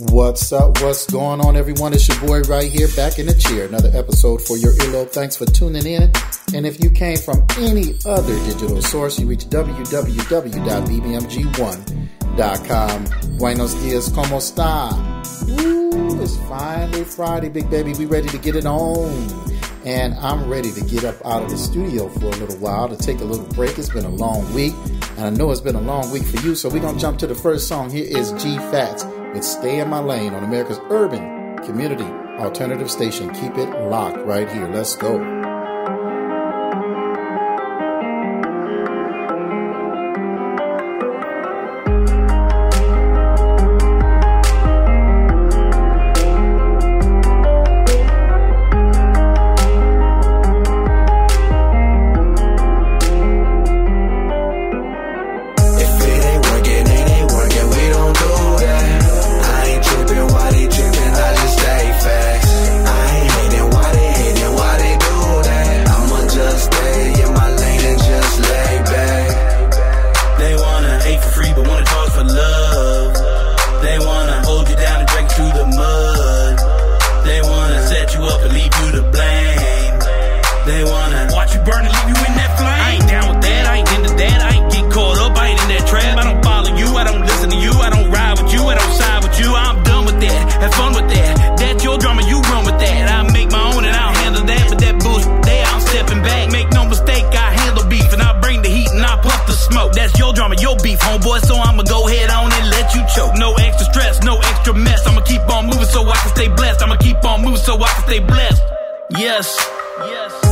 What's up? What's going on, everyone? It's your boy right here, back in the chair. Another episode for your earlobe. Thanks for tuning in. And if you came from any other digital source, you reach www.bbmg1.com. Buenos dias, como? Woo, it's finally Friday, big baby. We ready to get it on. And I'm ready to get up out of the studio for a little while to take a little break. It's been a long week, and I know it's been a long week for you. So we're gonna jump to the first song. Here is G Fats with Stay in My Lane on America's Urban Community Alternative Station. Keep it locked right here. Let's go. beef, homeboy, so I'ma go head on and let you choke. No extra stress, no extra mess. I'ma keep on moving so I can stay blessed. I'ma keep on moving so I can stay blessed. Yes. Yes.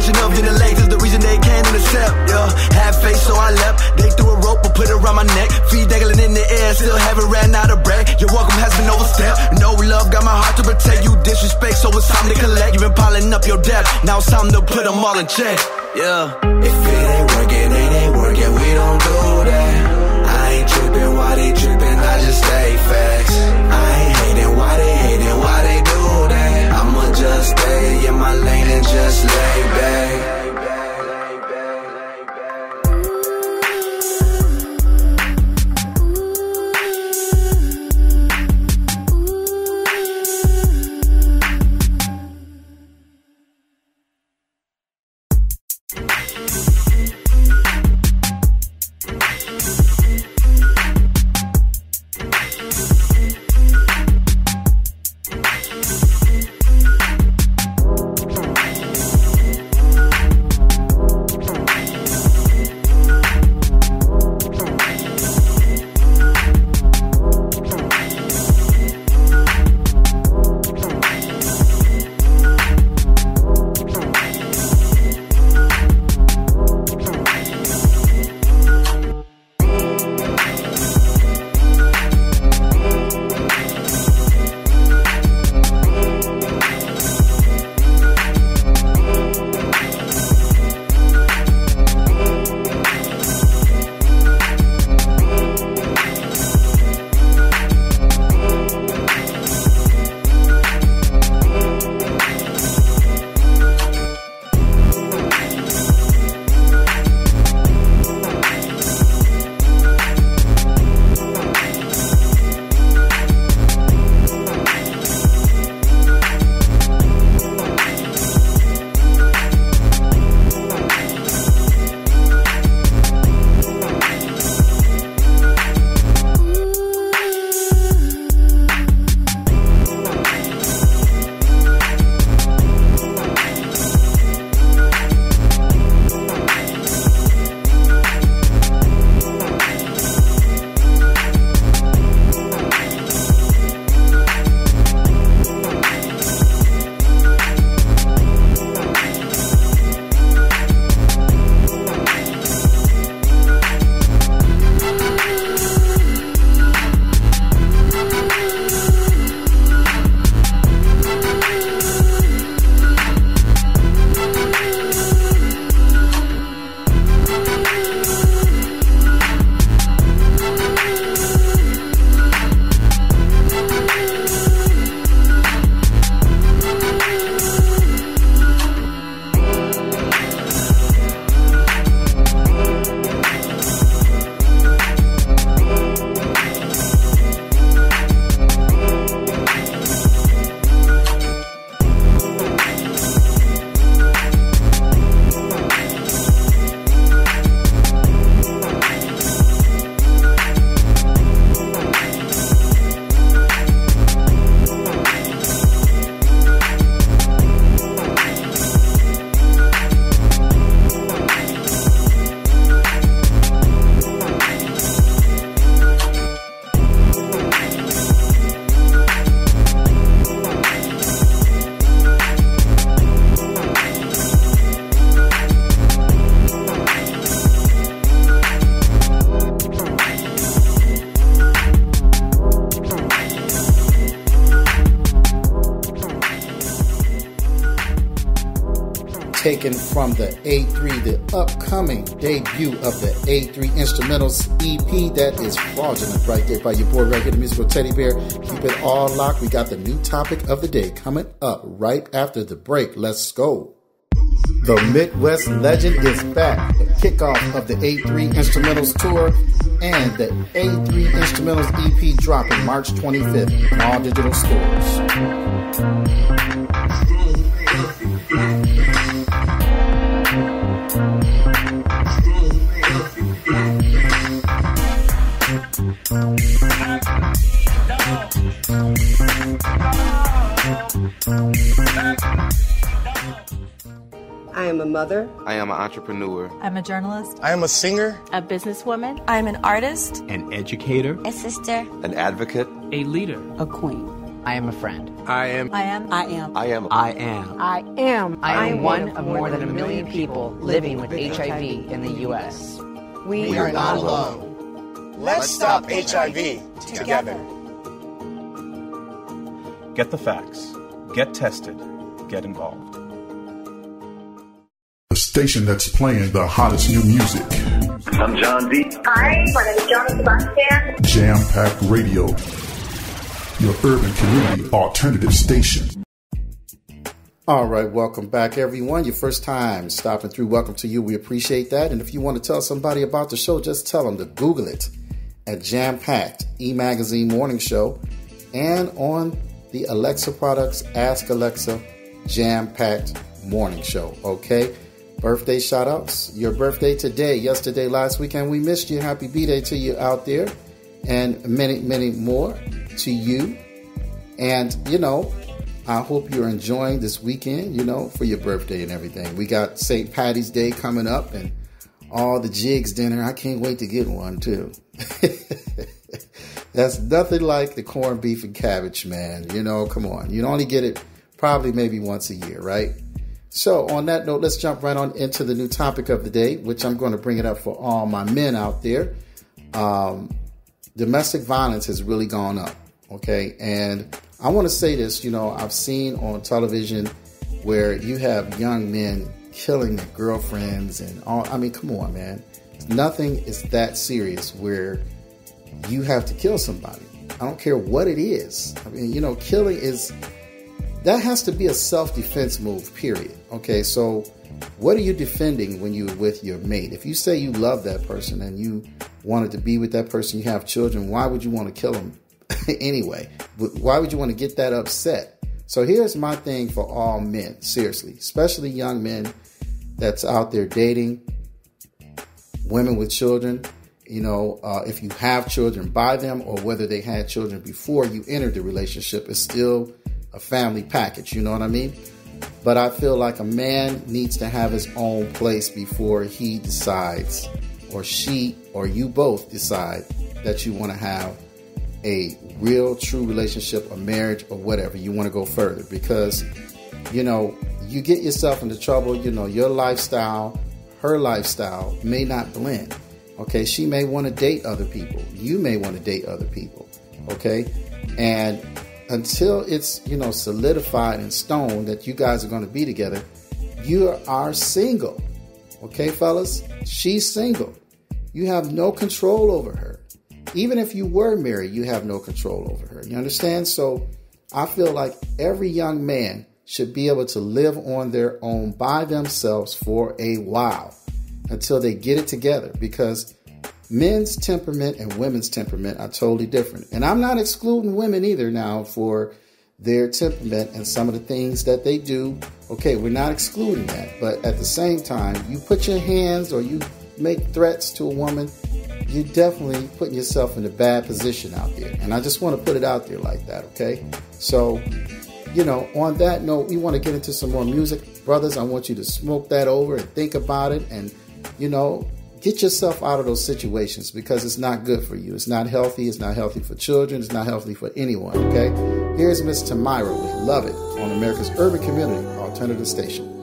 combination of in the legs is the reason they can't intercept, yeah. Had faith, so I left. They threw a rope, but put it around my neck. Feet dangling in the air, still haven't ran out of breath. Your welcome has been overstepped. No love, got my heart to protect. You disrespect, so it's time to collect. You've been piling up your debt, now it's time to put them all in check, yeah. If it ain't working, it ain't working, we don't do that. I ain't tripping, why they tripping, I just stay facts. I ain't hating, why they just stay in my lane and just lay back. Taken from the A3, the upcoming debut of the A3 Instrumentals EP. That is fraudulent right there by your boy right here, the musical teddy bear. Keep it all locked. We got the new topic of the day coming up right after the break. Let's go. The Midwest Legend is back. The kickoff of the A3 Instrumentals Tour and the A3 Instrumentals EP dropping March 25th in all digital stores. Mother. I am an entrepreneur. I'm a journalist. I am a singer. A businesswoman. I'm an artist. An educator. A sister. An advocate. A leader. A queen. I am a friend. I am. I am. I am. I am. I am. I am. I am one of more than a million people living with HIV in the U.S. We, we are not alone. Let's stop HIV together. Get the facts. Get tested. Get involved the station that's playing the hottest new music. I'm John D. Hi, my name is John Sebastian. Jam Packed Radio, your urban community alternative station. All right, welcome back, everyone. Your first time stopping through, welcome to you. We appreciate that. And if you want to tell somebody about the show, just tell them to Google it at Jam Packed E Magazine Morning Show and on the Alexa Products Ask Alexa Jam Packed Morning Show. Okay. Birthday shout outs. Your birthday today, yesterday, last weekend. We missed you. Happy B Day to you out there. And many, many more to you. And, you know, I hope you're enjoying this weekend, you know, for your birthday and everything. We got St. Patty's Day coming up and all the Jiggs dinner. I can't wait to get one, too. That's nothing like the corned beef and cabbage, man. You know, come on. You only get it probably maybe once a year, right? So, on that note, let's jump right on into the new topic of the day, which I'm going to bring it up for all my men out there. Um, domestic violence has really gone up. Okay. And I want to say this you know, I've seen on television where you have young men killing their girlfriends and all. I mean, come on, man. Nothing is that serious where you have to kill somebody. I don't care what it is. I mean, you know, killing is that has to be a self defense move, period. Okay, so what are you defending when you're with your mate? If you say you love that person and you wanted to be with that person, you have children, why would you want to kill them anyway? Why would you want to get that upset? So here's my thing for all men, seriously, especially young men that's out there dating, women with children. You know, uh, if you have children by them or whether they had children before you entered the relationship, it's still a family package. You know what I mean? But I feel like a man needs to have his own place before he decides, or she, or you both decide that you want to have a real, true relationship, a marriage, or whatever. You want to go further because, you know, you get yourself into trouble. You know, your lifestyle, her lifestyle may not blend. Okay, she may want to date other people. You may want to date other people. Okay, and until it's you know solidified in stone that you guys are going to be together you are single. Okay fellas? She's single. You have no control over her. Even if you were married you have no control over her. You understand? So i feel like every young man should be able to live on their own by themselves for a while until they get it together because men's temperament and women's temperament are totally different. And I'm not excluding women either now for their temperament and some of the things that they do. Okay, we're not excluding that. But at the same time, you put your hands or you make threats to a woman, you're definitely putting yourself in a bad position out there. And I just want to put it out there like that, okay? So, you know, on that note, we want to get into some more music. Brothers, I want you to smoke that over and think about it and, you know, get yourself out of those situations because it's not good for you. It's not healthy. It's not healthy for children. It's not healthy for anyone. Okay. Here's Miss Tamira with Love It on America's Urban Community Alternative Station.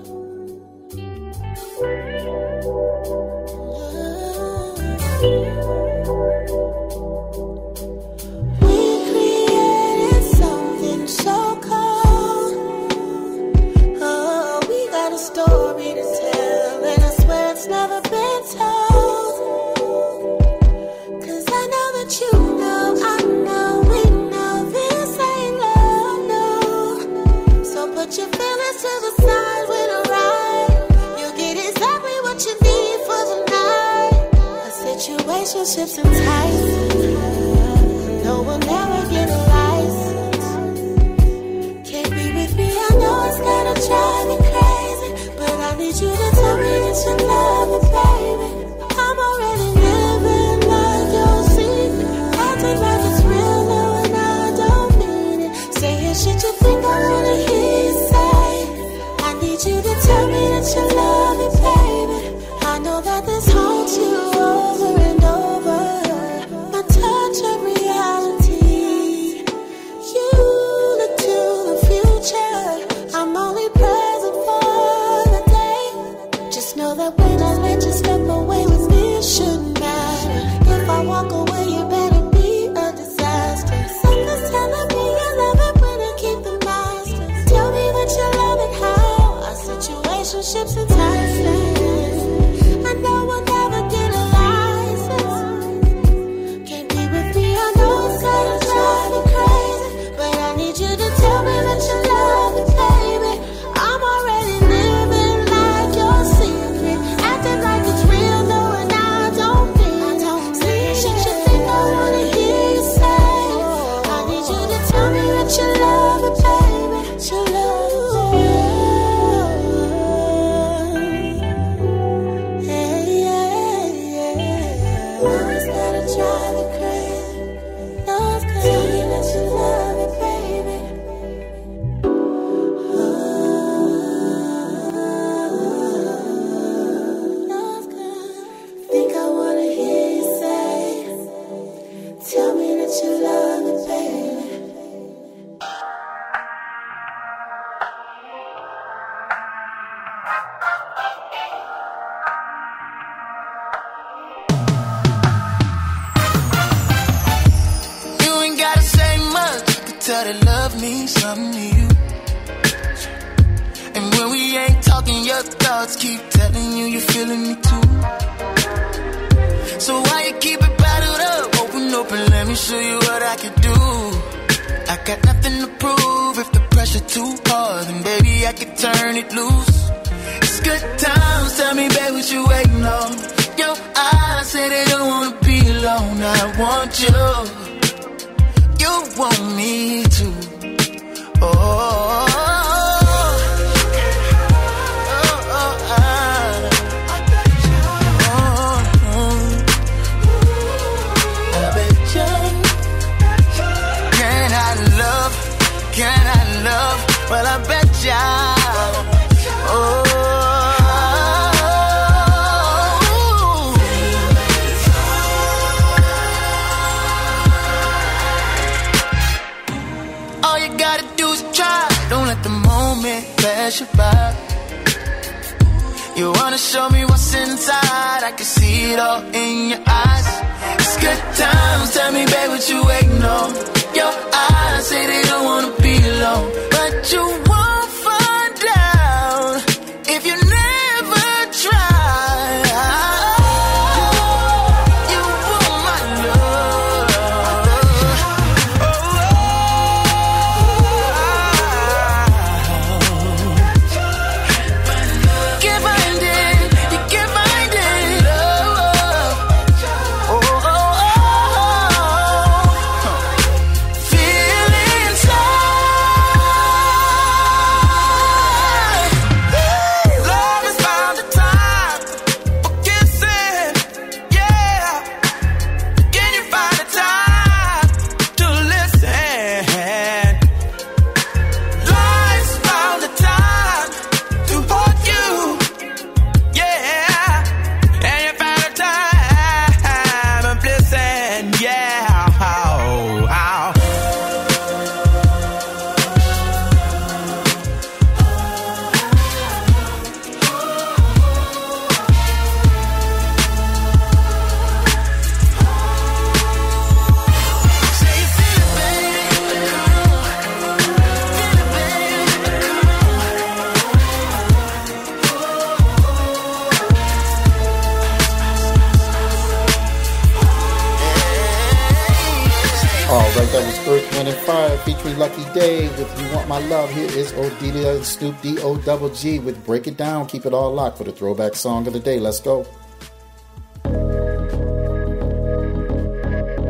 Is Odelia and Snoop D O double G with Break It Down. Keep it all locked for the throwback song of the day. Let's go.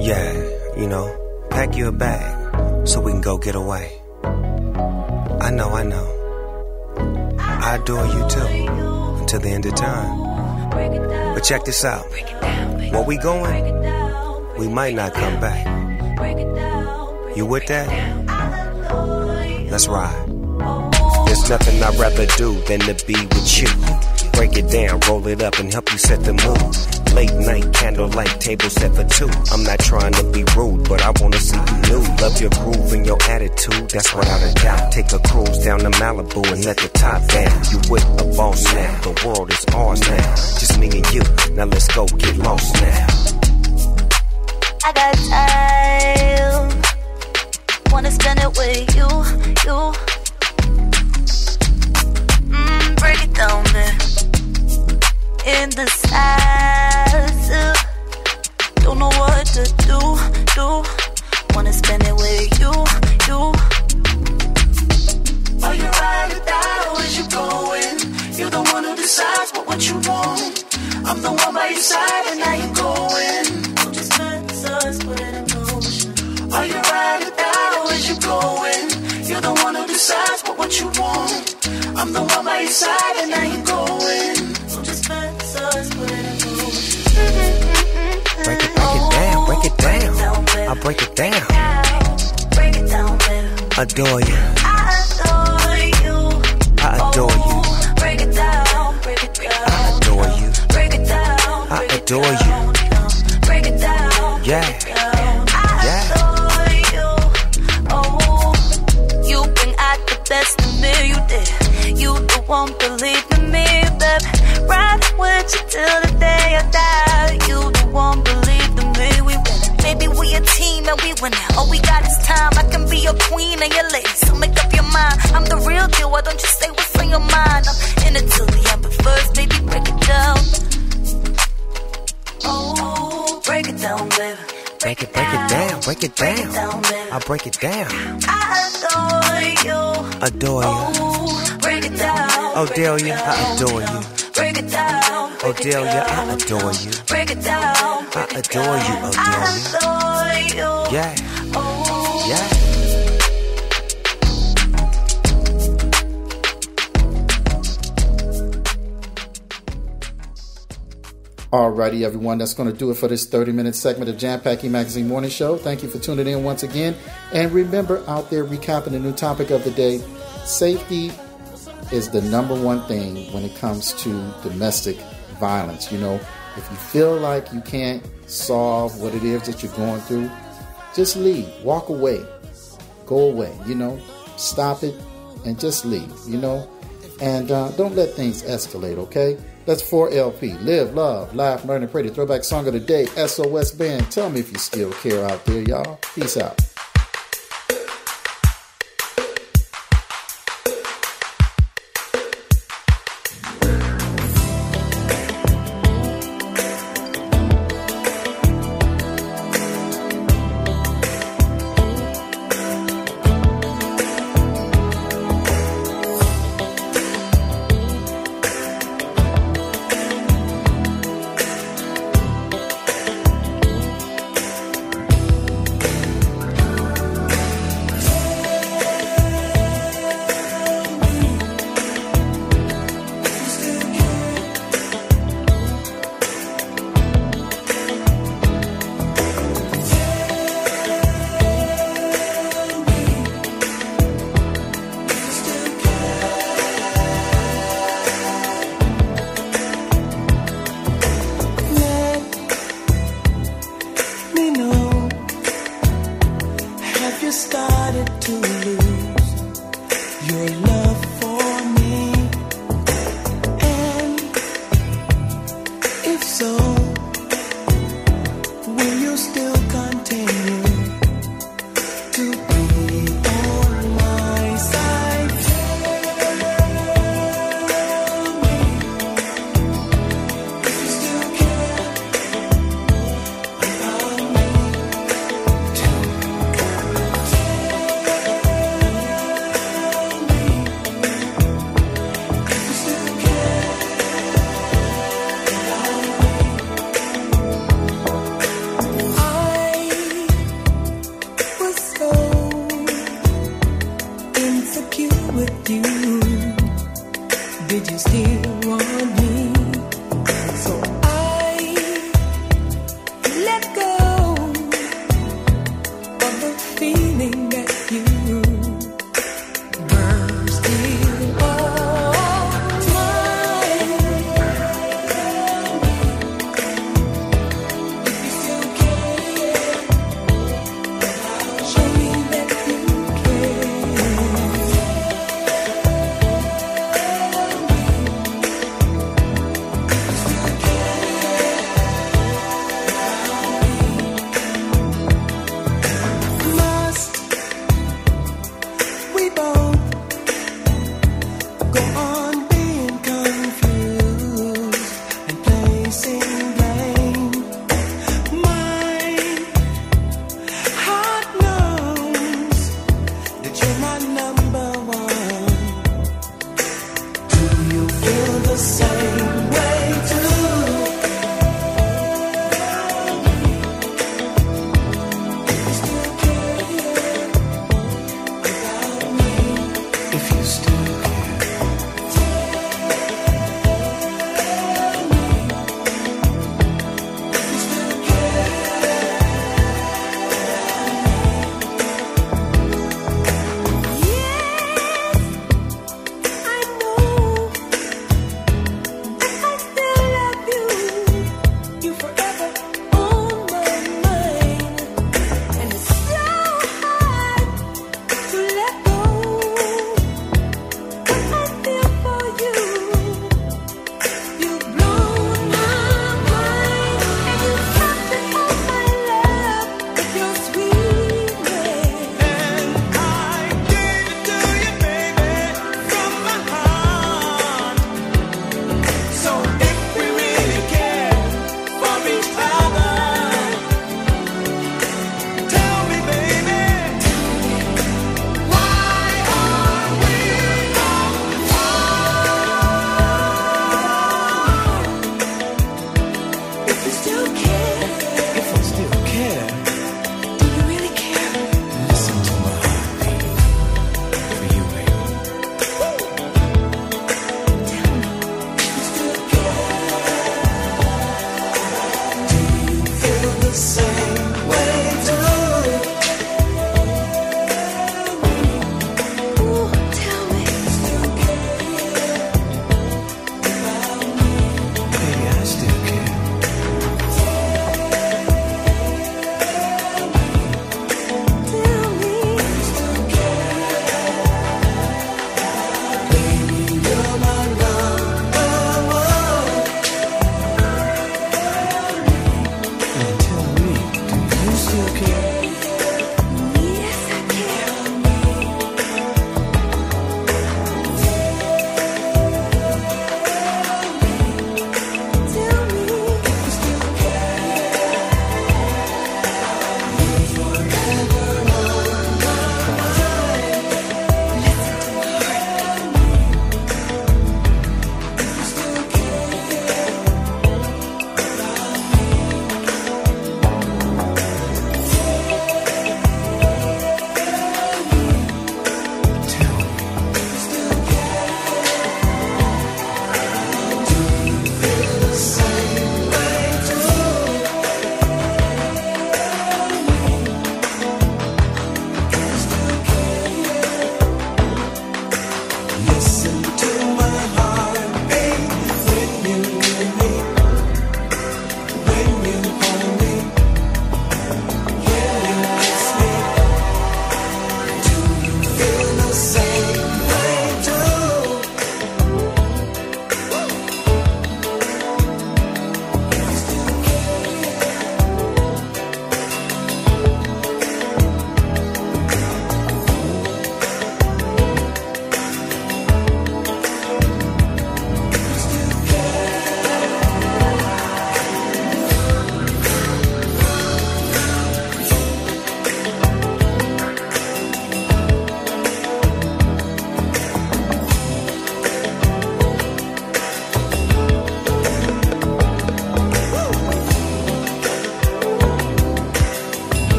Yeah, you know, pack your bag so we can go get away. I know, I know. I adore you too until the end of time. But check this out. Where we going? We might not come back. You with that? Let's ride. There's nothing I'd rather do than to be with you. Break it down, roll it up, and help you set the mood. Late night candlelight table set for two. I'm not trying to be rude, but I wanna see you new. Love your groove and your attitude, that's without a doubt. Take a cruise down to Malibu and let the top down. You with a boss now, the world is ours now. Just me and you, now let's go get lost now. I got time. Wanna spend it with you, you. Man. In the size, don't know what to do, do. Wanna spend it with you, Adore you. I adore you. I adore you. Break it down, break it down. I adore you. Break it down, I adore you. Break it. Yeah. I Yeah. adore you. Oh, you bring out the best in me. You did. You the one believe in me, babe. Ride with you till the team and we win. All we got is time. I can be your queen and your lady. So make up your mind. I'm the real deal. Why don't you say what's on your mind? I'm in it till the end, but first, baby, break it down. Oh, break it down, baby. Break it, break it down, break it Break it down. down. I'll break it down. I adore you. Adore you. Oh, break it down. Oh, break I adore you. Break it down. Oh, break it Delia, I adore you. Break it down. I adore you, down. I adore you. Yeah, Oh, yeah. Alrighty, everyone, that's going to do it for this 30 minute segment of Jam Packing Magazine Morning Show. Thank you for tuning in once again. And remember, out there recapping the new topic of the day safety is the number one thing when it comes to domestic violence. You know, if you feel like you can't solve what it is that you're going through, just leave, walk away, go away, you know, stop it and just leave, you know, and uh, don't let things escalate, okay? That's 4LP. Live, love, laugh, learn, and pray. The throwback song of the day, SOS Band. Tell me if you still care out there, y'all. Peace out.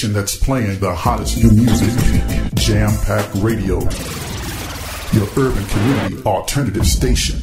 Station that's playing the hottest new music, Jam Packed Radio, your urban community alternative station.